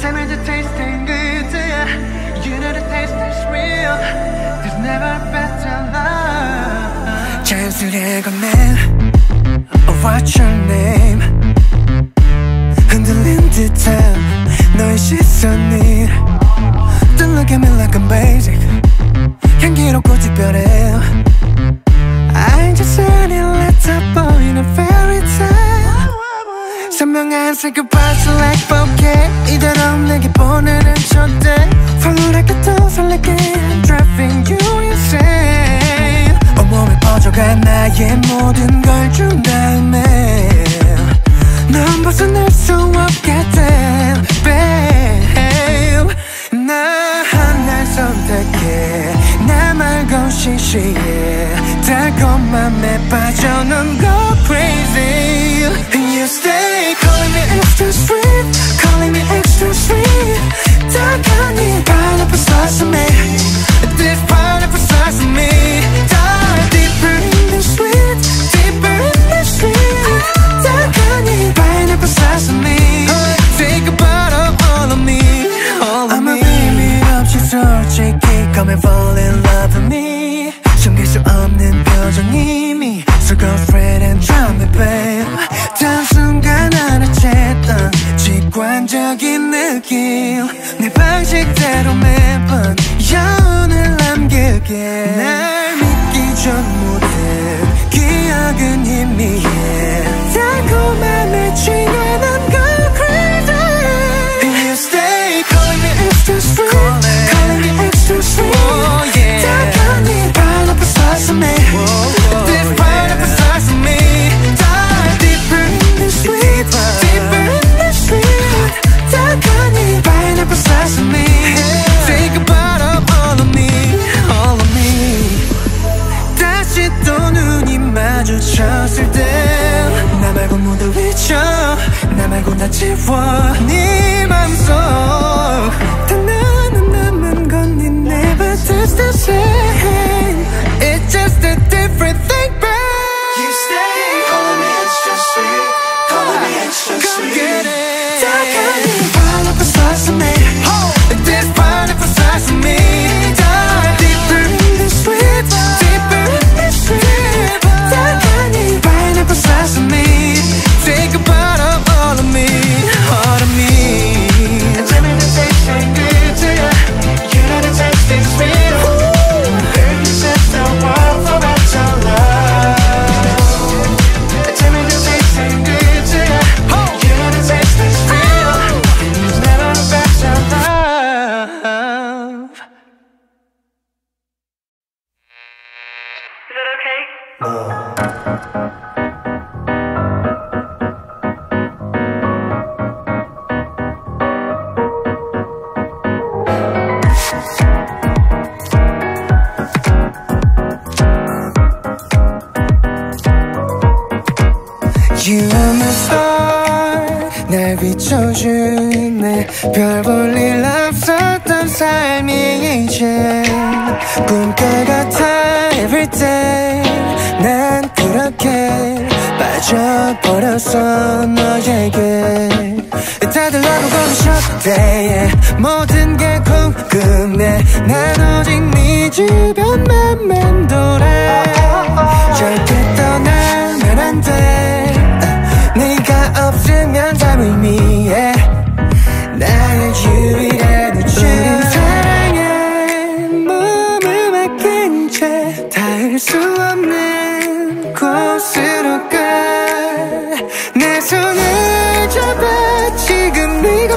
Tell me the tasting good, yeah. You know the taste is real. There's never a better love. 자연스레 건넨 oh, What's your name? 흔들린 듯한 너의 시선이 Don't look at me like I'm basic 향기롭고 특별해 I just really let that boy in a fair 선명한 새그바스 like b o k e 이대로 내게 보내는 초대. 설레게도 설레게 I'm driving you insane 온몸에 퍼져간 나의 모든 걸 준 다음에 넌 벗어날 수 없게 된 babe. 나날 선택해. 나 말고 시시해. 달콤함에 빠져 넌 go crazy. And you stay calling me extra sweet calling me extra sweet. 매 say 비춰주네. 별볼 일 없었던 삶이 이제 꿈깔 같아 everyday 난 그렇게 빠져버렸어 너에게 다들 나보고 셨대 yeah. 모든 게 궁금해. 난 오직 네 주변만 맴돌아. 절대 떠나면 안돼. 네가 없으면 다 의미해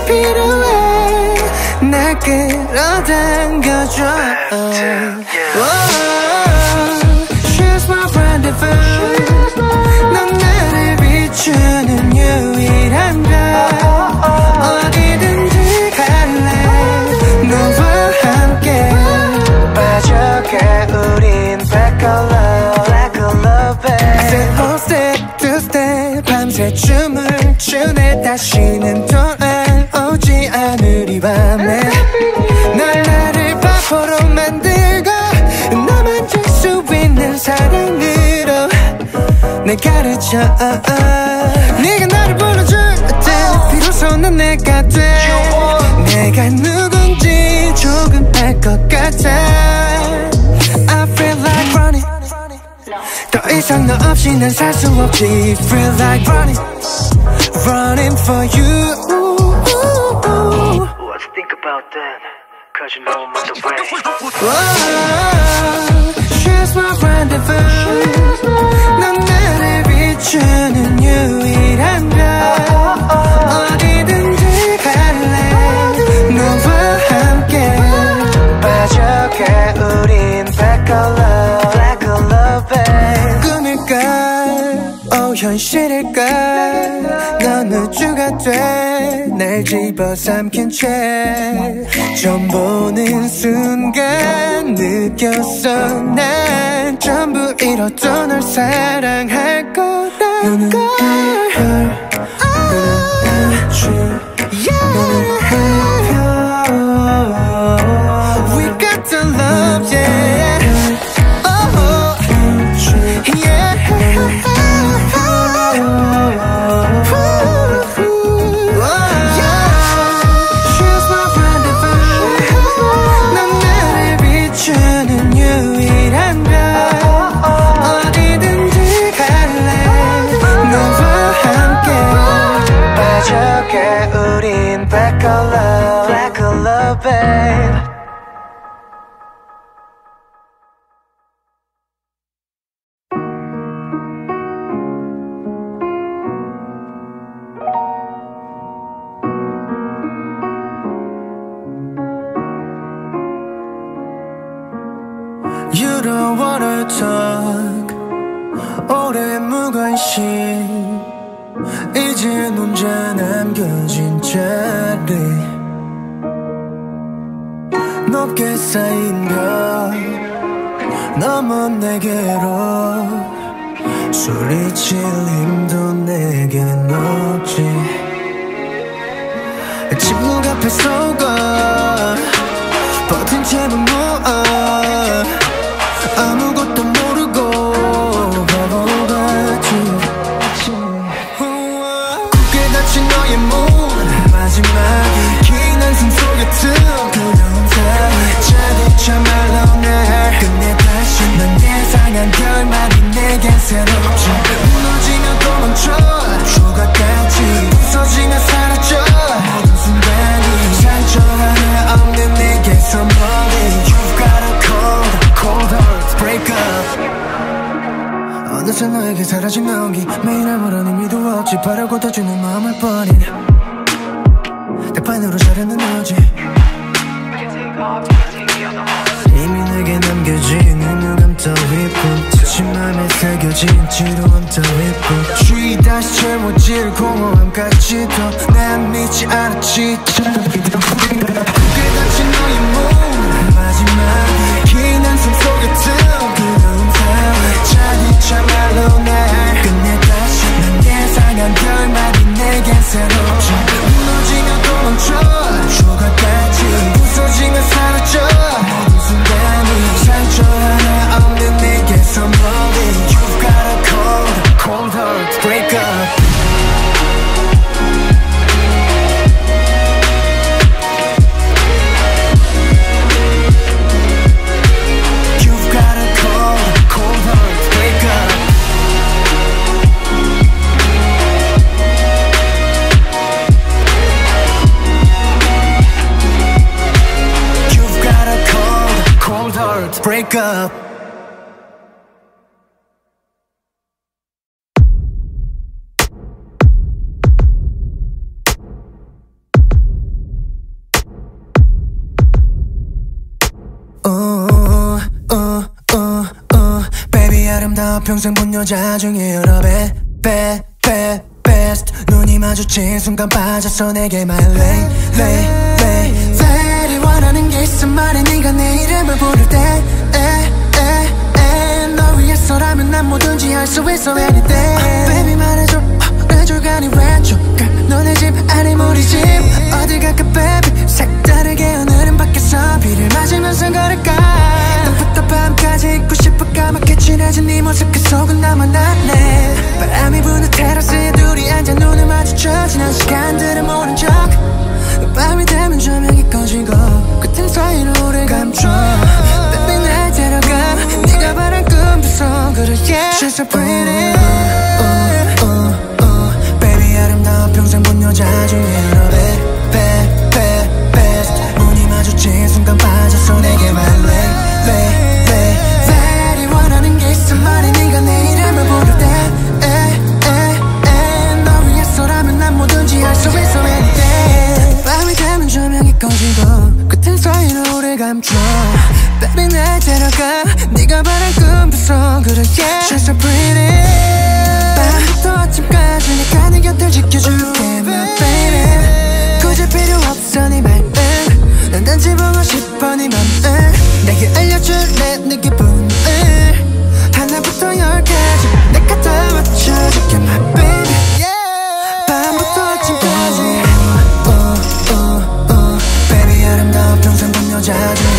필요해 날 끌어당겨줘 Oh, She's my rendezvous 넌 나를 비추는 유일한 별 어디든지 갈래 너와 함께 빠져가 우린 back on love like a love band Step on step to step 밤새 춤을 추네 다시는 날 가르쳐 네가 나를 불러줄 때 비로소 난 내가 돼 내가 누군지 조금 알 것 같아 I feel like running 더 이상 너 없이 난 살 수 없지 Feel like running Running for you Let's think about that. Cause you know I'm on the way. Whoa, She's my rendezvous 비추는 유일한 별 어디든지 갈래. 너와 함께? 빠져가 우린 love. Like a love band 꿈일까 오 현실일까 넌 우주가 돼. 날 집어삼킨 채. 처음 보는 순간 느꼈어. 난 전부 잃어도 널 사랑할 거 란걸 너는 우주 너는 해표 We got the love yeah love babe You don't wanna talk 오래 무관심 이젠 혼자 남겨진 자리 높게 쌓인 별 너무 내게로 소리칠 힘도 내게 넣지. 침묵 앞에 서가 버틴 채로 무어 예상한 결말이 내겐 새롭지. 무너지면 도망쳐. 조각같이 부서지면 사라져. 모든 순간이 상처 하나 없는 내게서 멀리. You've got a cold, cold heart break up. 어느새 너에게 사라진 나오기 매일 아무런 의미도 없이 바라고 둬주는 마음을 버린 대판으로 자르는 너지. 이미 내게 남겨진 의무감 따위뿐 지친 맘에 새겨진 지루함 따위뿐 주위 다시 채워질 공허함까지도 난 믿지 않았지. 굳게 닫힌 너의 문. 마지막이 긴 한숨 속에 틈 그리운 사이 차디차말로 날 끝내 다시 난 예상한 결말이 내겐 새롭 break up 아름다워 평생 본 여자 중에 여러 배, 배, 배, best. 눈이 마주친 순간 빠졌어 내게 my lay, lay, 있어 말해 네가 내 이름을 부를 때. 에, 에, 에. 너 위해서라면 난 뭐든지 할 수 있어 anything 아, Baby 말해줘 어, 내줄가니 왼쪽 Girl, 너네 집 아니 우리 집. 어디 갈까 baby? 색다르게 오늘은 밖에서 비를 맞으면서 걸을까? 낮부터 밤까지 있고 싶어 까맣게 칠해진 네 모습 그 속은 나만 알네 바람이 부는 테라스에 둘이 앉아 눈을 마주쳐 지난 시간들을 모른 척. 밤이 되면 조명이 꺼지고 끝은 사이로 오래 감춰. Baby 날 데려가. 네가 바란 꿈도 속으로 yeah. She's so pretty. 어, 어, 어. Baby 아름다워. 평생 본 여자 중에 여러 배, 배, 배, best 눈이 마주친 순간 빠졌어 내게 말래 Baby 날 데려가 네가 바란 꿈도 속으로 yeah. She's so pretty 밤부터 아침까지 내가 네 곁을 지켜줄게 my baby. 굳이 필요 없어 네 말은. 난 단지 보고 싶어 네 맘을 내게 알려줄래 네 기분을. 하나부터 열까지 내가 다 맞춰줄게 my baby 중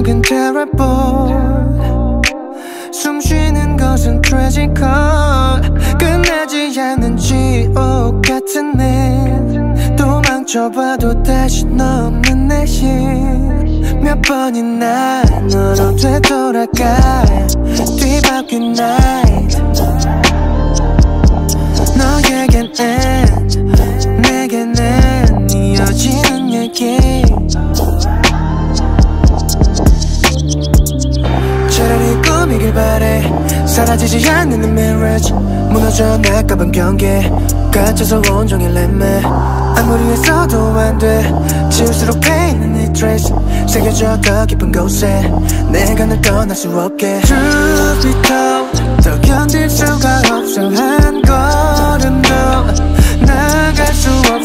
정적인 terrible. 숨 쉬는 것은 tragical. 끝나지 않는 지옥 같은 내. 도망쳐봐도 다시 없는 내심 몇 번이나 너로 되돌아가. 뒤바뀐 night. 너에겐 end 사라지지 않는 mirage 무너져 나가본 경계 갇혀서 온종일 렘매 아무리 했어도 안돼. 지울수록 패이는 이 trace 새겨져 더 깊은 곳에 내가 널 떠날 수 없게. Truth be told 더 견딜 수가 없어. 한 걸음도 나갈 수 없어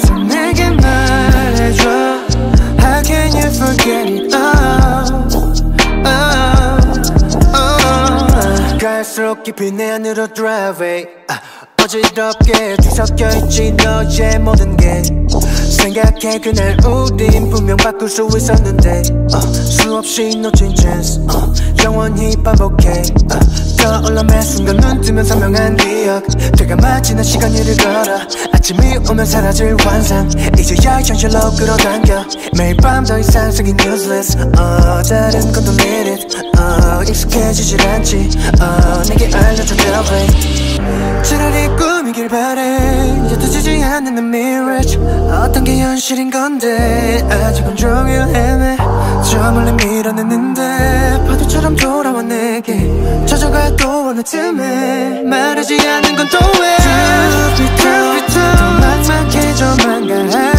깊이 내 안으로 drive it 아, 어지럽게 뒤섞여 있지 너의 모든 게. 생각해 그날 우린 분명 바꿀 수 있었는데. 어, 수없이 놓친 chance. 어, 영원히 반복해. 어, 떠올라 매 순간 눈 뜨면 선명한 기억. 내가 마치는 시간 일을 걸어 아침이 오면 사라질 환상. 이제야 현실로 끌어당겨. 매일 밤 더 이상 생긴 useless. 어, 다른 건 delete it 어, 익숙해지질 않지. 어, 내게 알려줘 tell 차라리 꿈이길 바래. 옅어지지 않는 mirage 어떤 게 현실인 건데? 아직은 종일 헤매 저 멀리 밀어냈는데? 파도처럼 돌아와 내게 젖어가 또 어느 틈에? 말하지 않는 건 또왜? 더 막막해져 망가